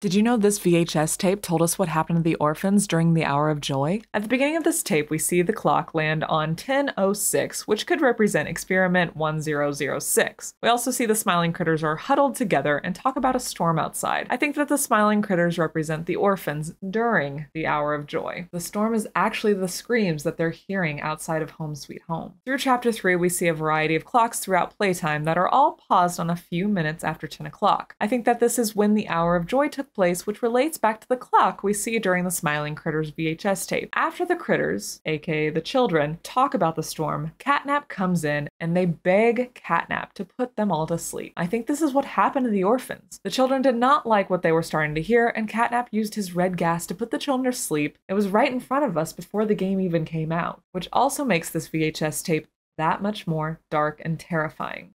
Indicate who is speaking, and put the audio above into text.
Speaker 1: Did you know this VHS tape told us what happened to the orphans during the hour of joy? At the beginning of this tape, we see the clock land on 1006, which could represent experiment 1006. We also see the smiling critters are huddled together and talk about a storm outside. I think that the smiling critters represent the orphans during the hour of joy. The storm is actually the screams that they're hearing outside of Home Sweet Home. Through chapter 3, we see a variety of clocks throughout playtime that are all paused on a few minutes after 10 o'clock. I think that this is when the hour of joy took place, which relates back to the clock we see during the Smiling Critters VHS tape. After the critters, aka the children, talk about the storm, Catnap comes in and they beg Catnap to put them all to sleep. I think this is what happened to the orphans. The children did not like what they were starting to hear, and Catnap used his red gas to put the children to sleep. It was right in front of us before the game even came out, which also makes this VHS tape that much more dark and terrifying.